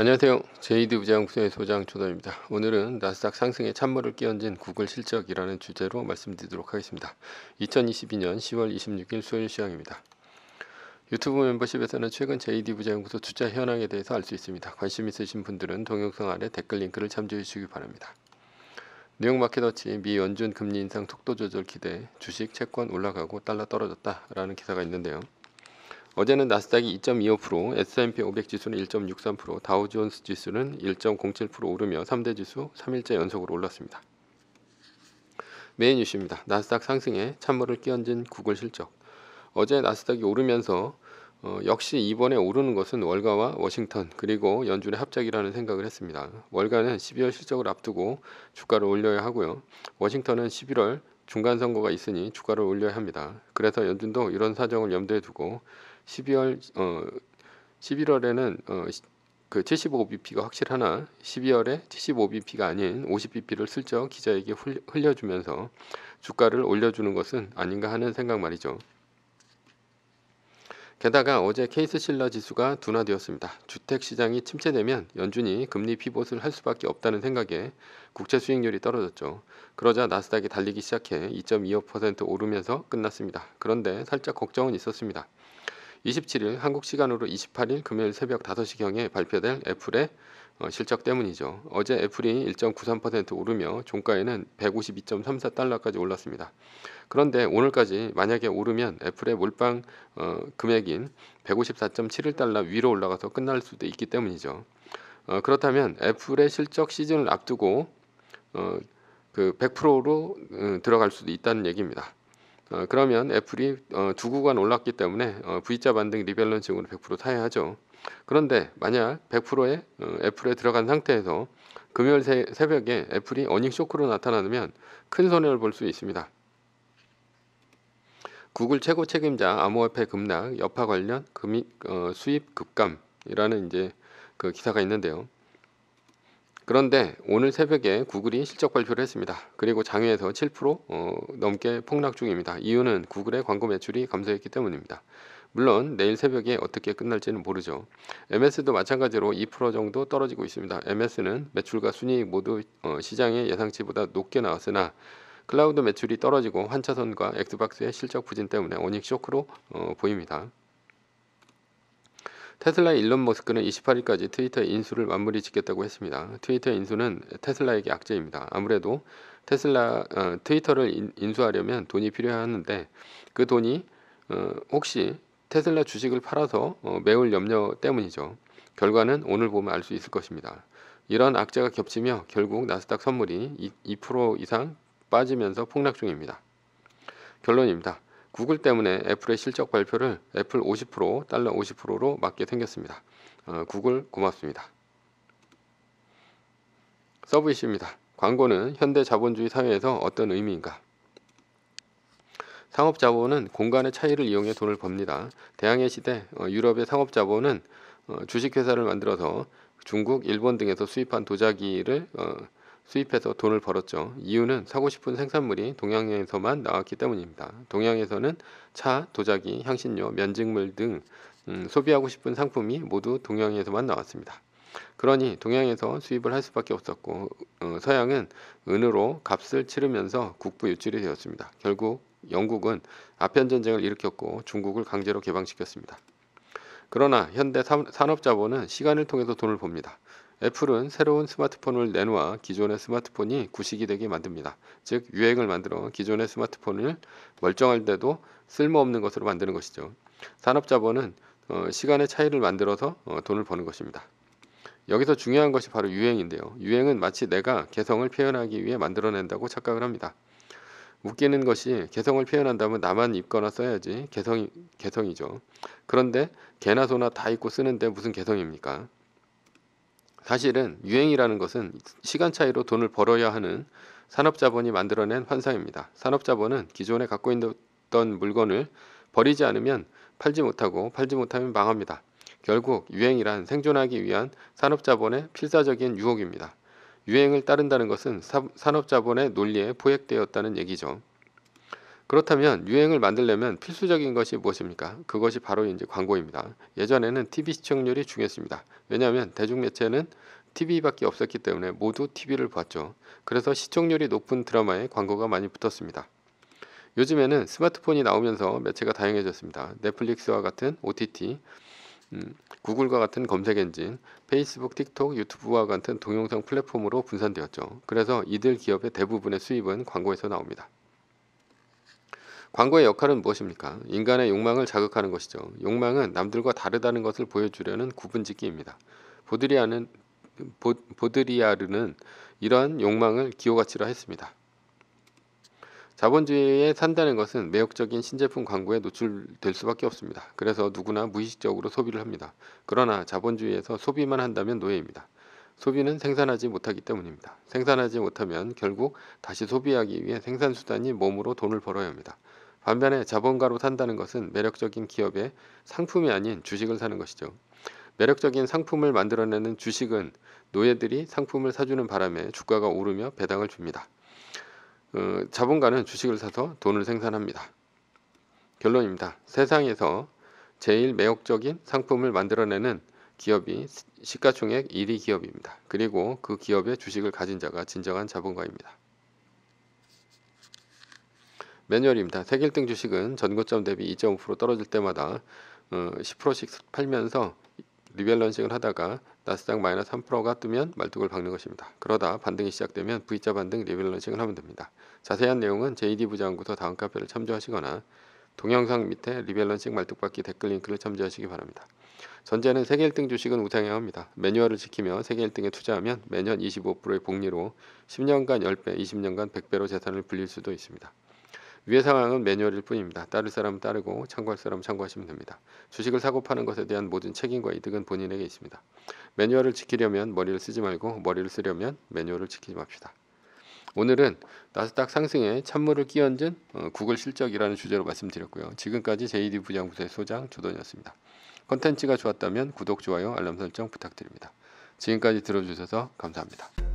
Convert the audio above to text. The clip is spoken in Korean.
안녕하세요. JD 부자연구소 소장 조던입니다. 오늘은 나스닥 상승에 찬물을 끼얹은 구글 실적이라는 주제로 말씀드리도록 하겠습니다. 2022년 10월 26일 수요일 시황입니다. 유튜브 멤버십에서는 최근 JD 부자연구소 투자 현황에 대해서 알 수 있습니다. 관심 있으신 분들은 동영상 아래 댓글 링크를 참조해 주시기 바랍니다. 뉴욕 마켓워치 미 연준 금리 인상 속도 조절 기대 주식 채권 올라가고 달러 떨어졌다라는 기사가 있는데요. 어제는 나스닥이 2.25%, S&P 500 지수는 1.63%, 다우존스 지수는 1.07% 오르며 3대 지수 3일째 연속으로 올랐습니다. 메인 이슈입니다. 나스닥 상승에 찬물을 끼얹은 구글 실적. 어제 나스닥이 오르면서 어, 역시 이번에 오르는 것은 월가와 워싱턴 그리고 연준의 합작이라는 생각을 했습니다. 월가는 12월 실적을 앞두고 주가를 올려야 하고요. 워싱턴은 11월 중간 선거가 있으니 주가를 올려야 합니다. 그래서 연준도 이런 사정을 염두에 두고 12월 어 11월에는 어 그 75bp가 확실하나 12월에 75bp가 아닌 50bp를 슬쩍 기자에게 흘려주면서 주가를 올려주는 것은 아닌가 하는 생각 말이죠. 게다가 어제 케이스 실러 지수가 둔화되었습니다. 주택 시장이 침체되면 연준이 금리 피봇을 할 수밖에 없다는 생각에 국채 수익률이 떨어졌죠. 그러자 나스닥이 달리기 시작해 2.25% 오르면서 끝났습니다. 그런데 살짝 걱정은 있었습니다. 27일 한국 시간으로 28일 금요일 새벽 5시경에 발표될 애플의 어, 실적 때문이죠. 어제 애플이 1.93% 오르며 종가에는 152.34달러까지 올랐습니다. 그런데 오늘까지 만약에 오르면 애플의 몰빵 어, 금액인 154.71달러 위로 올라가서 끝날 수도 있기 때문이죠. 어, 그렇다면 애플의 실적 시즌을 앞두고 어, 그 100%로 어, 들어갈 수도 있다는 얘기입니다. 어, 그러면 애플이 어, 두 구간 올랐기 때문에 어, V자 반등 rebalancing으로 100% 사야 하죠. 그런데 만약 100%의 어, 애플에 들어간 상태에서 금요일 새, 새벽에 애플이 어닝 쇼크로 나타나면 큰 손해를 볼 수 있습니다. 구글 최고 책임자 암호화폐 급락 여파 관련 금이, 어, 수입 급감이라는 이제 그 기사가 있는데요. 그런데 오늘 새벽에 구글이 실적 발표를 했습니다. 그리고 장외에서 7% 어, 넘게 폭락 중입니다. 이유는 구글의 광고 매출이 감소했기 때문입니다. 물론 내일 새벽에 어떻게 끝날지는 모르죠. MS도 마찬가지로 2% 정도 떨어지고 있습니다. MS는 매출과 순이익 모두 어, 시장의 예상치보다 높게 나왔으나 클라우드 매출이 떨어지고 환차손과 엑스박스의 실적 부진 때문에 어닝 쇼크로 어, 보입니다. 테슬라 일론 머스크는 28일까지 트위터 인수를 마무리 짓겠다고 했습니다. 트위터 인수는 테슬라에게 악재입니다. 아무래도 테슬라 어, 트위터를 인, 인수하려면 돈이 필요하는데 그 돈이 어, 혹시 테슬라 주식을 팔아서 어, 매울 염려 때문이죠. 결과는 오늘 보면 알 수 있을 것입니다. 이런 악재가 겹치며 결국 나스닥 선물이 2% 이상 빠지면서 폭락 중입니다. 결론입니다. 구글 때문에 애플의 실적 발표를 애플 50% 달러 50%로 맞게 생겼습니다. 어, 구글 고맙습니다. 서브 이슈입니다. 광고는 현대 자본주의 사회에서 어떤 의미인가? 상업 자본은 공간의 차이를 이용해 돈을 법니다. 대항해 시대 어, 유럽의 상업 자본은 어, 주식 회사를 만들어서 중국, 일본 등에서 수입한 도자기를 어, 수입해서 돈을 벌었죠. 이유는 사고 싶은 생산물이 동양에서만 나왔기 때문입니다. 동양에서는 차, 도자기, 향신료, 면직물 등 음, 소비하고 싶은 상품이 모두 동양에서만 나왔습니다. 그러니 동양에서 수입을 할 수밖에 없었고 어, 서양은 은으로 값을 치르면서 국부 유출이 되었습니다. 결국 영국은 아편 전쟁을 일으켰고 중국을 강제로 개방시켰습니다. 그러나 현대 산업자본은 시간을 통해서 돈을 봅니다. 애플은 새로운 스마트폰을 내놓아 기존의 스마트폰이 구식이 되게 만듭니다. 즉 유행을 만들어 기존의 스마트폰을 멀쩡할 때도 쓸모없는 것으로 만드는 것이죠. 산업자본은 어, 시간의 차이를 만들어서 어, 돈을 버는 것입니다. 여기서 중요한 것이 바로 유행인데요. 유행은 마치 내가 개성을 표현하기 위해 만들어낸다고 착각을 합니다. 웃기는 것이 개성을 표현한다면 나만 입거나 써야지 개성이 개성이죠. 그런데 개나 소나 다 입고 쓰는데 무슨 개성입니까? 사실은 유행이라는 것은 시간 차이로 돈을 벌어야 하는 산업자본이 만들어낸 환상입니다. 산업자본은 기존에 갖고 있던 물건을 버리지 않으면 팔지 못하고 팔지 못하면 망합니다. 결국 유행이란 생존하기 위한 산업자본의 필사적인 유혹입니다. 유행을 따른다는 것은 산업자본의 논리에 포획되었다는 얘기죠. 그렇다면 유행을 만들려면 필수적인 것이 무엇입니까? 그것이 바로 이제 광고입니다. 예전에는 TV 시청률이 중요했습니다. 왜냐하면 대중매체는 TV밖에 없었기 때문에 모두 TV를 봤죠. 그래서 시청률이 높은 드라마에 광고가 많이 붙었습니다. 요즘에는 스마트폰이 나오면서 매체가 다양해졌습니다. 넷플릭스와 같은 OTT, 음, 구글과 같은 검색 엔진, 페이스북, 틱톡, 유튜브와 같은 동영상 플랫폼으로 분산되었죠. 그래서 이들 기업의 대부분의 수입은 광고에서 나옵니다. 광고의 역할은 무엇입니까? 인간의 욕망을 자극하는 것이죠. 욕망은 남들과 다르다는 것을 보여주려는 구분짓기입니다. 보드리아는 보, 보드리아르는 이러한 욕망을 기호가치로 했습니다. 자본주의에 산다는 것은 매혹적인 신제품 광고에 노출될 수밖에 없습니다. 그래서 누구나 무의식적으로 소비를 합니다. 그러나 자본주의에서 소비만 한다면 노예입니다. 소비는 생산하지 못하기 때문입니다. 생산하지 못하면 결국 다시 소비하기 위해 생산수단이 몸으로 돈을 벌어야 합니다. 반면에 자본가로 산다는 것은 매력적인 기업의 상품이 아닌 주식을 사는 것이죠. 매력적인 상품을 만들어내는 주식은 노예들이 상품을 사주는 바람에 주가가 오르며 배당을 줍니다. 어, 자본가는 주식을 사서 돈을 생산합니다. 결론입니다. 세상에서 제일 매력적인 상품을 만들어내는 기업이 시가총액 1위 기업입니다. 그리고 그 기업의 주식을 가진 자가 진정한 자본가입니다. 매뉴얼입니다. 세계 1등 주식은 전고점 대비 2.5% 떨어질 때마다 어, 10%씩 팔면서 rebalancing을 하다가 나스닥 마이너스 3%가 뜨면 말뚝을 박는 것입니다. 그러다 반등이 시작되면 V자 반등 rebalancing을 하면 됩니다. 자세한 내용은 JD 부장연구소 다음 카페를 참조하시거나 동영상 밑에 rebalancing 말뚝박기 댓글 링크를 참조하시기 바랍니다. 전제는 세계 1등 주식은 우상향 합니다. 매뉴얼을 지키며 세계 1등에 투자하면 매년 25%의 복리로 10년간 10배, 20년간 100배로 재산을 불릴 수도 있습니다. 위의 상황은 매뉴얼일 뿐입니다. 따를 사람은 따르고 참고할 사람은 참고하시면 됩니다. 주식을 사고 파는 것에 대한 모든 책임과 이득은 본인에게 있습니다. 매뉴얼을 지키려면 머리를 쓰지 말고 머리를 쓰려면 매뉴얼을 지키지 맙시다. 오늘은 나스닥 상승에 찬물을 끼얹은 어, 구글 실적이라는 주제로 말씀드렸고요. 지금까지 JD 부장부서의 소장 조던이었습니다. 컨텐츠가 좋았다면 구독, 좋아요, 알람 설정 부탁드립니다. 지금까지 들어주셔서 감사합니다.